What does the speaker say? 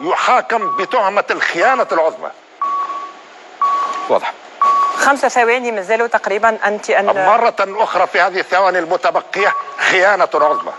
يحاكم بتهمة الخيانة العظمى. واضح. خمسة ثواني ما زالوا تقريبا أنت أن مرة أخرى في هذه الثواني المتبقية خيانة عظمى.